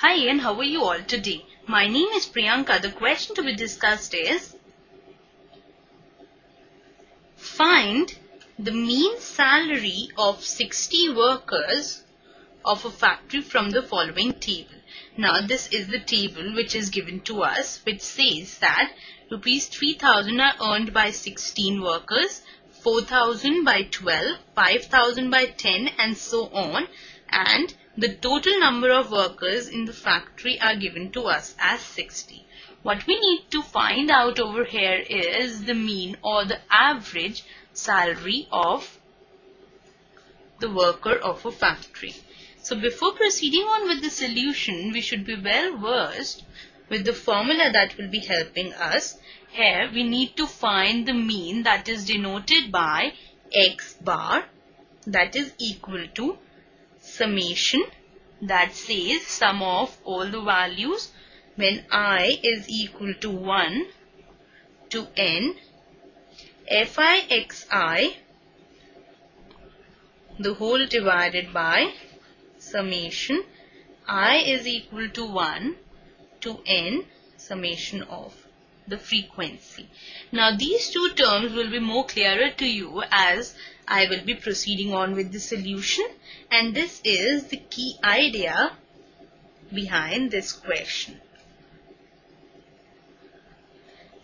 Hi and how are you all today? My name is Priyanka. The question to be discussed is Find the mean salary of 60 workers of a factory from the following table. Now this is the table which is given to us which says that rupees 3000 are earned by 16 workers, 4000 by 12, 5000 by 10 and so on and the total number of workers in the factory are given to us as 60. What we need to find out over here is the mean or the average salary of the worker of a factory. So before proceeding on with the solution, we should be well versed with the formula that will be helping us. Here we need to find the mean that is denoted by x bar that is equal to summation that says sum of all the values when i is equal to 1 to n fi xi the whole divided by summation i is equal to 1 to n summation of the frequency. Now these two terms will be more clearer to you as I will be proceeding on with the solution and this is the key idea behind this question.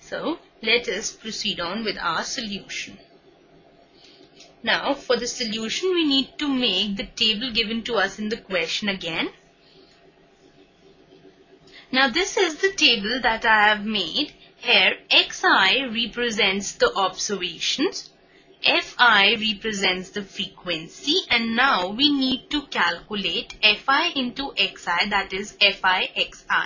So let us proceed on with our solution. Now for the solution we need to make the table given to us in the question again. Now this is the table that I have made here xi represents the observations, fi represents the frequency and now we need to calculate fi into xi that is fi xi.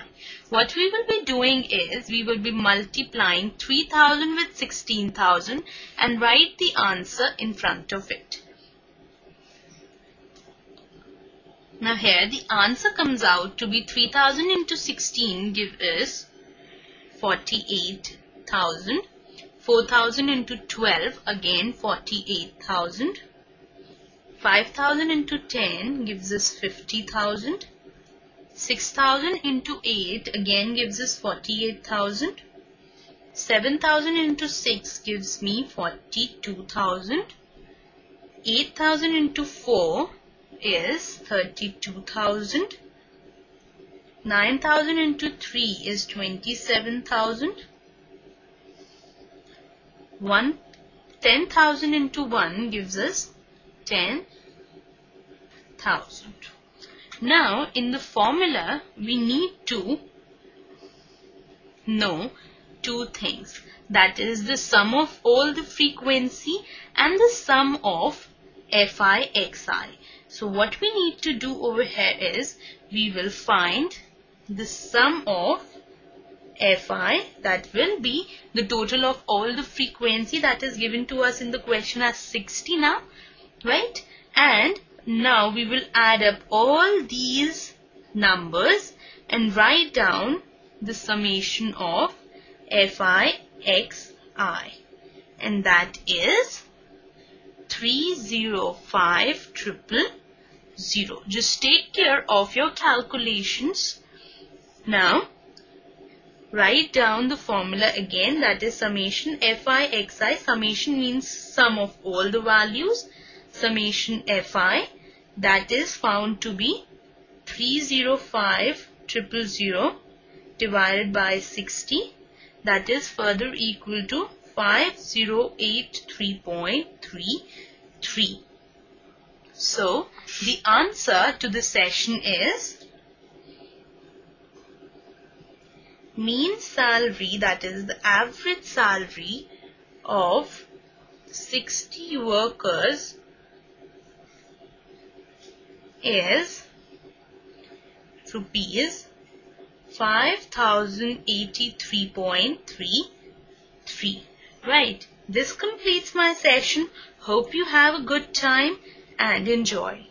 What we will be doing is we will be multiplying 3000 with 16000 and write the answer in front of it. Now here the answer comes out to be 3000 into 16 give us 48,000. 4,000 into 12 again 48,000. 5,000 into 10 gives us 50,000. 6,000 into 8 again gives us 48,000. 7,000 into 6 gives me 42,000. 8,000 into 4 is 32,000. 9000 into 3 is 27000. 1 10,000 into 1 gives us 10,000. Now in the formula we need to know two things. That is the sum of all the frequency and the sum of Fi Xi. So what we need to do over here is we will find the sum of Fi that will be the total of all the frequency that is given to us in the question as 60 now right? And now we will add up all these numbers and write down the summation of Fi xi and that is 305 triple zero. Just take care of your calculations now, write down the formula again that is summation fi xi. Summation means sum of all the values. Summation fi that is found to be 305 000 divided by 60 that is further equal to 5083.33. So, the answer to the session is mean salary that is the average salary of 60 workers is rupees 5083.33 right. This completes my session. Hope you have a good time and enjoy